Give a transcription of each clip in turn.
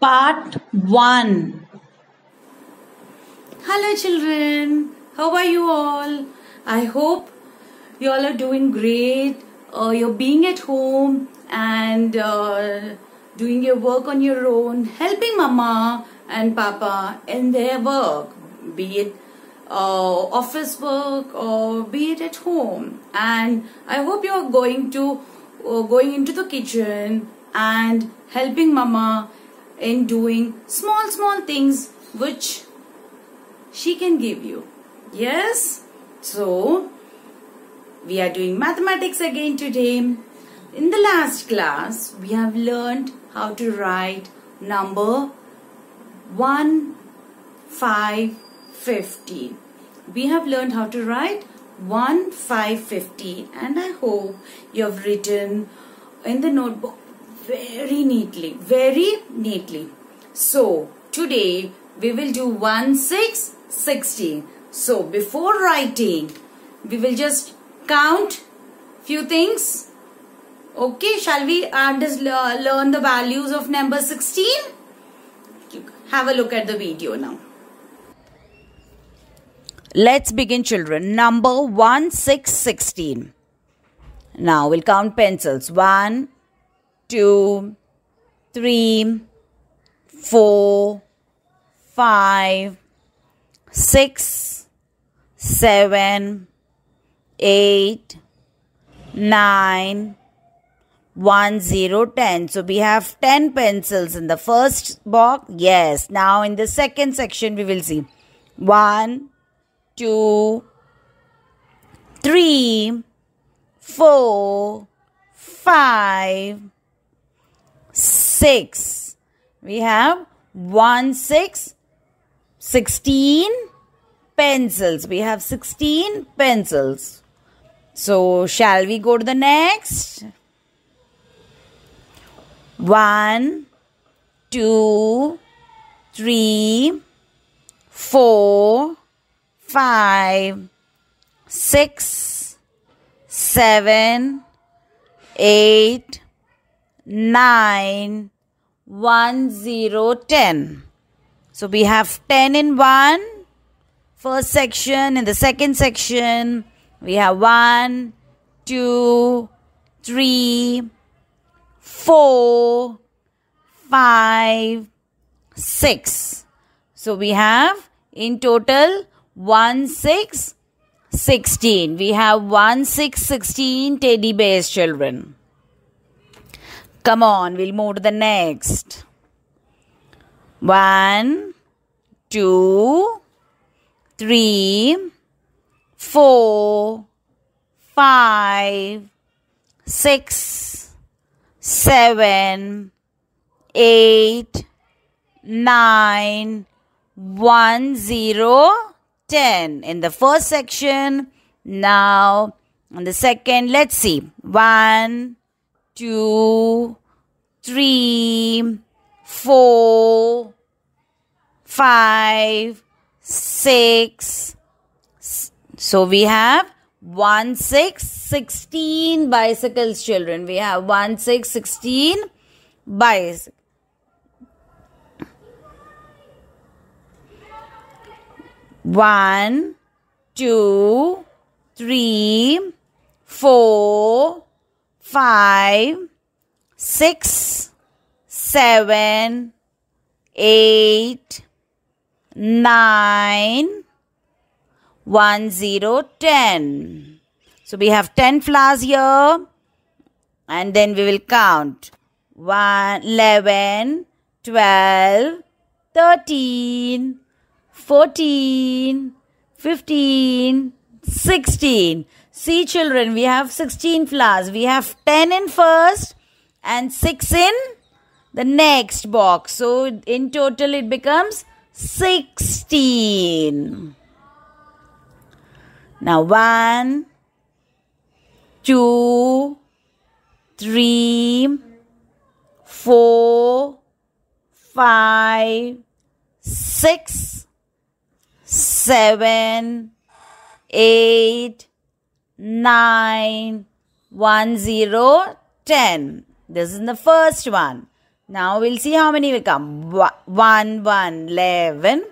Part 1 Hello, children. How are you all? I hope you all are doing great. Uh, you're being at home and uh, doing your work on your own, helping mama and papa in their work, be it uh, office work or be it at home. And I hope you're going to uh, going into the kitchen and helping mama in doing small small things which she can give you. Yes? So, we are doing mathematics again today. In the last class, we have learned how to write number 1, 5, 50. We have learned how to write 1, 5, 50 and I hope you have written in the notebook very neatly, very neatly. So, today we will do 1, 6, 60. So, before writing, we will just count few things. Okay, shall we uh, learn the values of number 16? Have a look at the video now. Let's begin children. Number 1, 6, 16. Now we'll count pencils. 1, 2, 3, 4, 5, 6, 7, 8, 9, 1, 0, 10. So we have 10 pencils in the first box. Yes. Now in the second section we will see 1, 2, 3, 4, 5, 6. We have 1, 6, 16 pencils. We have 16 pencils. So, shall we go to the next? 1, 2, 3, 4, 5, 6, 7, 8, 9, 1, 0, 10. So we have 10 in one first section. In the second section, we have 1, 2, 3, 4, 5, 6. So we have in total 1, 6, 16. We have 1, 6, 16 teddy bears children. Come on, we'll move to the next. One, two, three, four, five, six, seven, eight, nine, one, zero, ten. In the first section, now in the second, let's see. One, two, three, four, five, six. So we have one, six, sixteen bicycles, children. We have one, six, sixteen bicycles. One, two, three, four, five, six, seven, eight, nine, one, zero, ten. So we have ten flowers here, and then we will count one, eleven, twelve, thirteen, fourteen, fifteen, sixteen. See children, we have 16 flowers. We have 10 in first and 6 in the next box. So in total it becomes 16. Now 1, 2, 3, 4, 5, 6, 7, 8, 9, 1, 0, 10. This is the first one. Now we'll see how many will come. 1, 1, 11.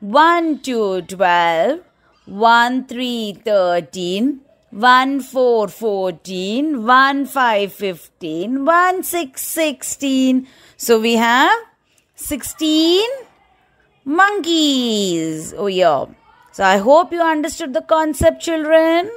1, 2, 12. 1, 3, 13. 1, 4, 14. 1, 5, 15. 1, 6, 16. So we have 16 monkeys. Oh, yeah. So I hope you understood the concept, children.